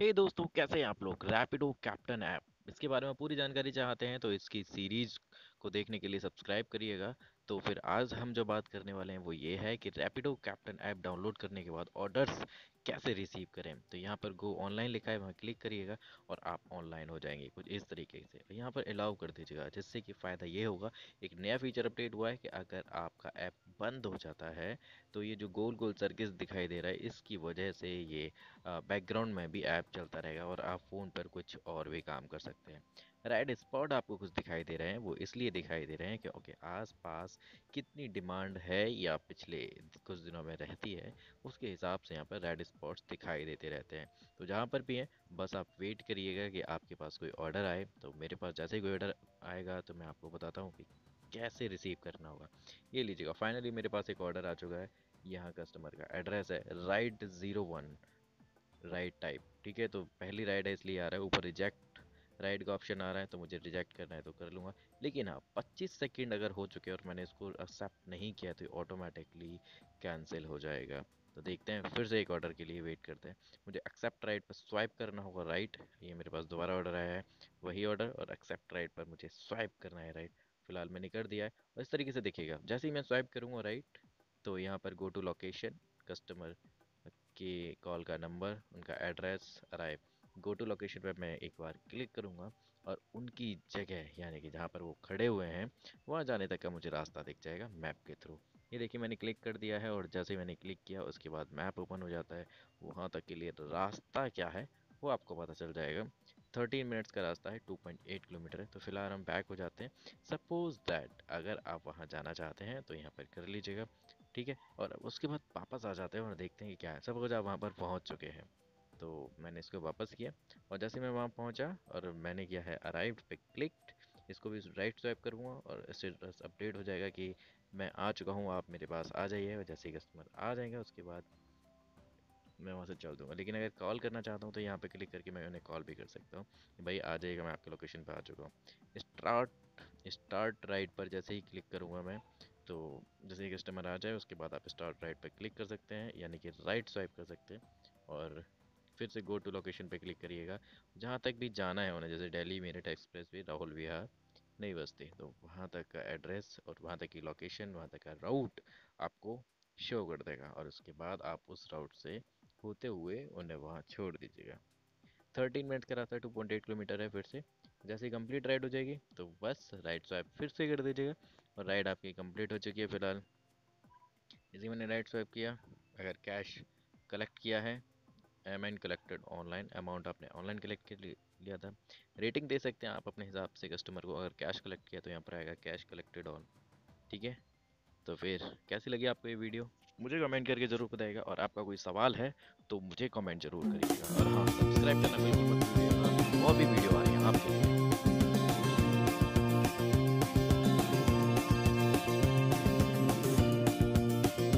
हे hey दोस्तों, कैसे हैं आप लोग? रैपिडो कैप्टन ऐप इसके बारे में पूरी जानकारी चाहते हैं तो इसकी सीरीज़ को देखने के लिए सब्सक्राइब करिएगा। तो फिर आज हम जो बात करने वाले हैं वो ये है कि रैपिडो कैप्टन ऐप डाउनलोड करने के बाद ऑर्डर्स कैसे रिसीव करें। तो यहाँ पर गो ऑनलाइन लिखा है, वहाँ क्लिक करिएगा और आप ऑनलाइन हो जाएँगे कुछ इस तरीके से। यहाँ पर अलाउ कर दीजिएगा, जिससे कि फ़ायदा ये होगा, एक नया फीचर अपडेट हुआ है कि अगर आपका ऐप बंद हो जाता है तो ये जो गोल गोल सर्किस दिखाई दे रहा है, इसकी वजह से ये बैकग्राउंड में भी ऐप चलता रहेगा और आप फ़ोन पर कुछ और भी काम कर सकते हैं। रेड स्पॉट आपको कुछ दिखाई दे रहे हैं, वो इसलिए दिखाई दे रहे हैं क्योंकि आस पास कितनी डिमांड है या पिछले कुछ दिनों में रहती है, उसके हिसाब से यहाँ पर रेड स्पॉट्स दिखाई देते रहते हैं। तो जहाँ पर भी हैं, बस आप वेट करिएगा कि आपके पास कोई ऑर्डर आए तो मेरे पास जैसे ही कोई ऑर्डर आएगा तो मैं आपको बताता हूँ कि कैसे रिसीव करना होगा। ये लीजिएगा फाइनली मेरे पास एक ऑर्डर आ चुका है। यहाँ कस्टमर का एड्रेस है right zero one right type ठीक है? तो पहली राइड है, इसलिए आ रहा है। ऊपर रिजेक्ट राइड का ऑप्शन आ रहा है तो मुझे रिजेक्ट करना है तो कर लूँगा। लेकिन हाँ 25 सेकंड अगर हो चुके और मैंने इसको एक्सेप्ट नहीं किया तो ऑटोमेटिकली कैंसिल हो जाएगा। तो देखते हैं, फिर से एक ऑर्डर के लिए वेट करते हैं। मुझे एक्सेप्ट राइट पर स्वाइप करना होगा राइट ये मेरे पास दोबारा ऑर्डर आया है, वही ऑर्डर और एक्सेप्ट राइट पर मुझे स्वाइप करना है राइट फ़िलहाल मैंने कर दिया है, और इस तरीके से देखिएगा। जैसे ही मैं स्वाइप करूँगा राइट तो यहाँ पर गो टू लोकेशन कस्टमर के कॉल का नंबर उनका address arrive go to location पर मैं एक बार क्लिक करूँगा, और उनकी जगह, यानी कि जहाँ पर वो खड़े हुए हैं, वहाँ जाने तक का मुझे रास्ता दिख जाएगा मैप के थ्रू ये देखिए, मैंने क्लिक कर दिया है, और जैसे मैंने क्लिक किया, उसके बाद मैप ओपन हो जाता है। वहाँ तक के लिए रास्ता क्या है, वो आपको पता चल जाएगा। थर्टीन मिनट्स का रास्ता है, टू पॉइंट एट किलोमीटर है। तो फ़िलहाल हम बैक हो जाते हैं। सपोज़ दैट अगर आप वहाँ जाना चाहते हैं तो यहाँ पर कर लीजिएगा, ठीक है? और उसके बाद वापस आ जाते हैं और देखते हैं कि क्या है। सपोज़ आप वहाँ पर पहुँच चुके हैं तो मैंने इसको वापस किया और जैसे मैं वहाँ पहुँचा और मैंने किया है अराइव्ड पे क्लिक्ड इसको भी राइट स्वाइप करूँगा और स्टेटस अपडेट हो जाएगा कि मैं आ चुका हूँ, आप मेरे पास आ जाइए। और जैसे कस्टमर आ जाएँगे, उसके बाद मैं वहाँ से चल दूँगा। लेकिन अगर कॉल करना चाहता हूँ तो यहाँ पे क्लिक करके मैं उन्हें कॉल भी कर सकता हूँ। कि भाई आ जाइएगा, मैं आपके लोकेशन पे आ चुका हूँ। स्टार्ट स्टार्ट राइट पर जैसे ही क्लिक करूँगा मैं तो जैसे ही कस्टमर आ जाए, उसके बाद आप स्टार्ट राइट पर क्लिक कर सकते हैं, यानी कि राइट स्वाइप कर सकते हैं। और फिर से गो टू लोकेशन पे क्लिक करिएगा। जहाँ तक भी जाना है उन्हें, जैसे दिल्ली, मेरठ एक्सप्रेस वे, राहुल विहार, नहीं बसती तो वहाँ तक का एड्रेस और वहाँ तक की लोकेशन, वहाँ तक का राउट आपको शो कर देगा। और उसके बाद आप उस राउट से होते हुए उन्हें वहाँ छोड़ दीजिएगा। थर्टीन मिनट का रास्ता टू पॉइंट एट किलोमीटर है फिर से। जैसे ही कंप्लीट राइड हो जाएगी तो बस राइट स्वाइप फिर से कर दीजिएगा और राइड आपकी कंप्लीट हो चुकी है फ़िलहाल। इसी मैंने राइट स्वाइप किया, अगर कैश कलेक्ट किया है एम अमाउंट कलेक्टेड ऑनलाइन अमाउंट आपने ऑनलाइन कलेक्ट कर लिया था। रेटिंग दे सकते हैं आप अपने हिसाब से कस्टमर को, अगर कैश कलेक्ट किया तो यहाँ पर आएगा कैश कलेक्टेड ऑन ठीक है? तो फिर कैसी लगी आपको ये वीडियो मुझे कमेंट करके ज़रूर बताइएगा और आपका कोई सवाल है तो मुझे कमेंट ज़रूर करिएगा। और हाँ सब्सक्राइब करना बिल्कुल मत भूलिएगा। और भी वीडियो आ रही है आपके लिए।